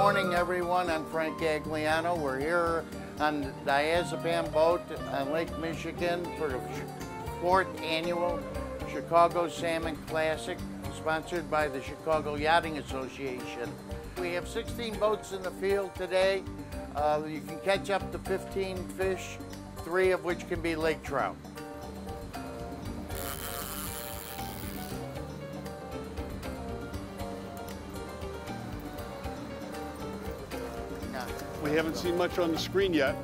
morning, everyone. I'm Frank Agliano. We're here on the Diazepam boat on Lake Michigan for the fourth annual Chicago Salmon Classic, sponsored by the Chicago Yachting Association. We have 16 boats in the field today. Uh, you can catch up to 15 fish, three of which can be lake trout. We haven't seen much on the screen yet,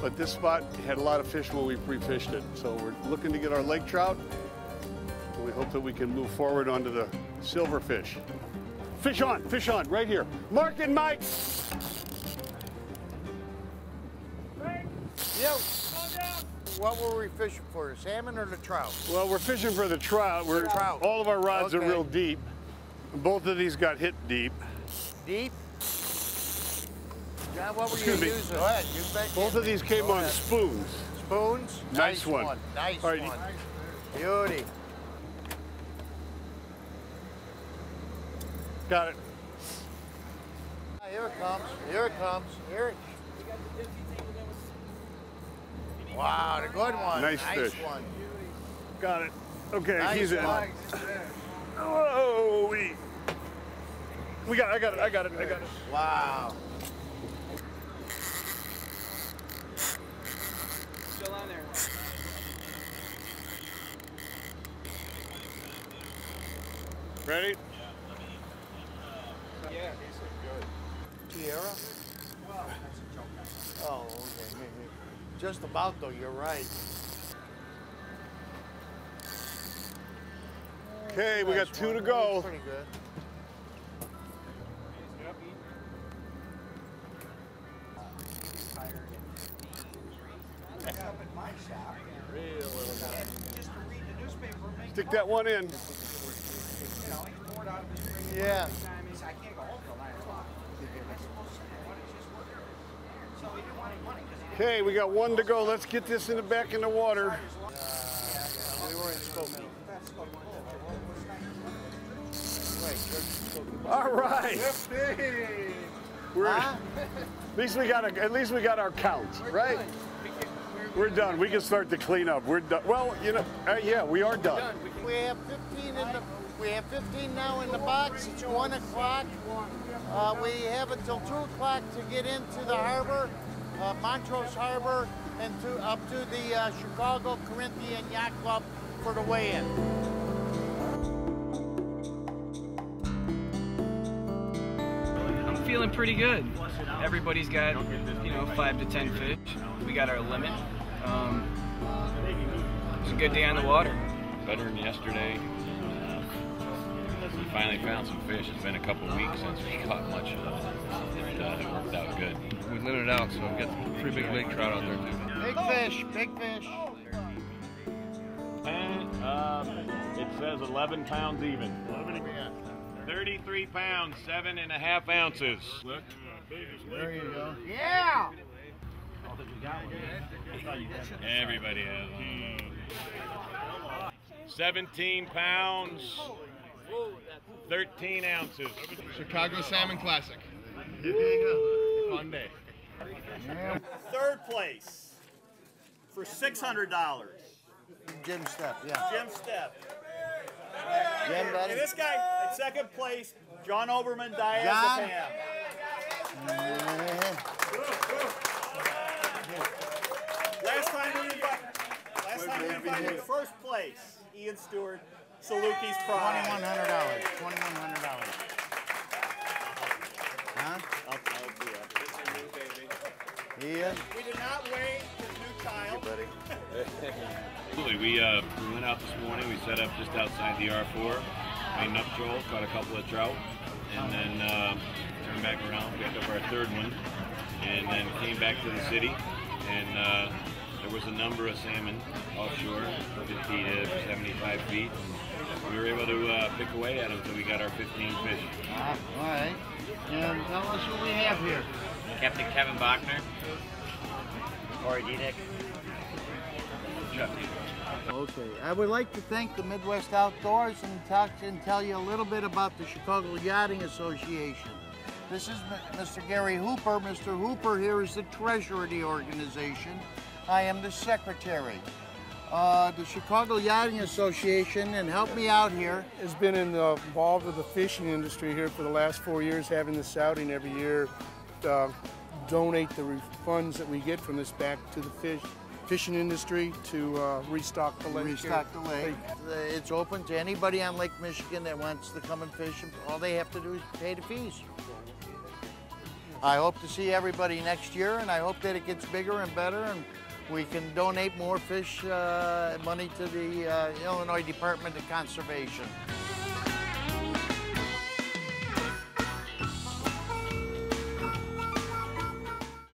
but this spot had a lot of fish when we pre-fished it. So we're looking to get our lake trout. And we hope that we can move forward onto the silverfish. Fish Fish on, fish on, right here. Mark and Mike. Yo, what were we fishing for, the salmon or the trout? Well, we're fishing for the trout. We're, Trout. All of our rods Okay. are real deep. Both of these got hit deep. Deep? John, what were you Excuse me. using? Go ahead, you bet. Both of these came Go on ahead. spoons. Spoons? Nice one. Nice All right. one. Beauty. Got it. Ah, Here it comes. Here it comes. Here it. Wow, the good one. Nice nice fish. one. Got it. Okay, Nice he's in. one. Whoa, we. We got. I got it. I got it. I got it. Wow. Still on there. Ready? Yeah. Tierra? Oh, okay. Just about though, you're right. Okay, we got two to go. Pretty good. Stick that one in. Yeah. Okay, we got one to go. Let's get this in the back in the water. We were in Skokie. Wait, just Skokie. All right. We're, at least we got a, at least we got our count, right? We're done. We can start to clean up. We're done. Well, you know, uh, yeah, we are done. We have 15 in the. We have 15 now in the box. It's one o'clock. Uh, we have until two o'clock to get into the harbor, uh, Montrose Harbor, and to up to the uh, Chicago Corinthian Yacht Club for the weigh-in. I'm feeling pretty good. Everybody's got, you know, five to ten fish. We got our limit. Um, it's a good day on the water. better than yesterday. Uh, we finally found some fish. It's been a couple weeks since we caught much, uh, and uh, it worked out good. We lit it out, so we've got some pretty big lake trout out there too. Big fish, big fish. And um, it says 11 pounds even. 33 pounds, seven and a half ounces. Look. There you go. Yeah. Everybody has. them. 17 pounds, 13 ounces. Chicago Salmon Classic. Fun day. Third place for $600, Jim Step, yeah. Jim Stepp. Jim, buddy. And this guy, in second place, John Oberman, John? Diazepam. Yeah. Last time we invited, last time first place, Ian Stewart, Salukis Pride. Twenty-one hundred dollars. Twenty-one hundred dollars. Huh? I'll, I'll do that. Ian? We did not weigh his new child. Absolutely. We, uh, we went out this morning. We set up just outside the R4, made up troll, caught a couple of trout, and then uh, turned back around, picked up our third one, and then came back to the city. And uh, there was a number of salmon offshore, 50 to 75 feet. And we were able to uh, pick away at them until we got our 15 fish. Ah, all right. And tell us what we have here. Captain Kevin Bachner. Corey Diedick. Okay, I would like to thank the Midwest Outdoors and talk and tell you a little bit about the Chicago Yachting Association. This is M- Mr. Gary Hooper. Mr. Hooper here is the treasurer of the organization. I am the secretary. Uh, the Chicago Yachting Association, and help me out here. has been in the, involved with the fishing industry here for the last four years, having this outing every year. Uh, donate the re- funds that we get from this back to the fish fishing industry to uh, restock the lake. restock the lake. Uh, It's open to anybody on Lake Michigan that wants to come and fish. All they have to do is pay the fees. I hope to see everybody next year, and I hope that it gets bigger and better, and we can donate more fish uh, money to the uh, Illinois Department of Conservation.